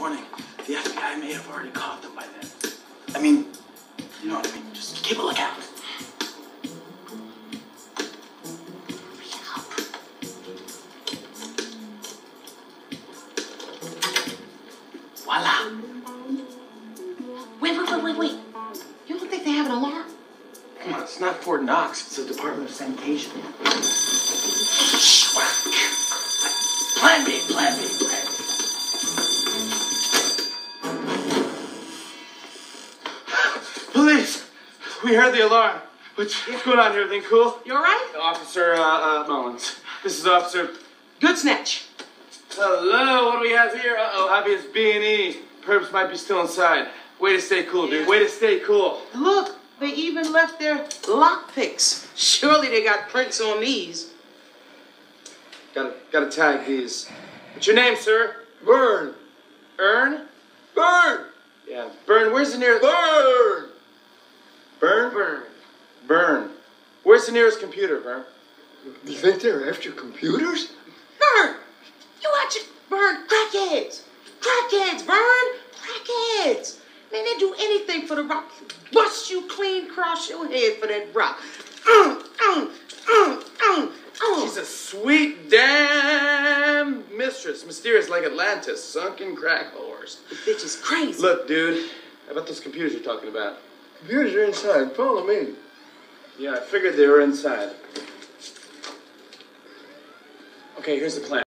warning. The FBI may have already caught them by then. I mean, you know what I mean. Just keep a lookout. Voila. Wait, wait, wait, wait, wait. You don't think they have an alarm? Come on, it's not Fort Knox. It's the Department of Sanitation. Plan B, plan B, plan B. We heard the alarm. What's, what's going on here? Everything cool? You all right? Officer uh, uh, Mullins. This is Officer. Good snatch. Hello, what do we have here? Uh oh, obvious B and E. Perps might be still inside. Way to stay cool, dude. Way to stay cool. Look, they even left their lock picks. Surely they got prints on these. Gotta, gotta tag these. What's your name, sir? Vern! Ern? Vern! Yeah. Vern, where's the nearest. Burn! Burn? Burn. Burn. Where's the nearest computer, Vern? You think they're after computers? Burn! You watch it burn crackheads. Crackheads, burn! Crackheads! Man, they do anything for the rock. Bust you clean across your head for that rock. Mm, mm, mm, mm, mm. She's a sweet damn mistress, mysterious like Atlantis, sunken crack whores. The bitch is crazy. Look, dude, how about those computers you're talking about? Computers are inside. Follow me. Yeah, I figured they were inside. Okay, here's the plan.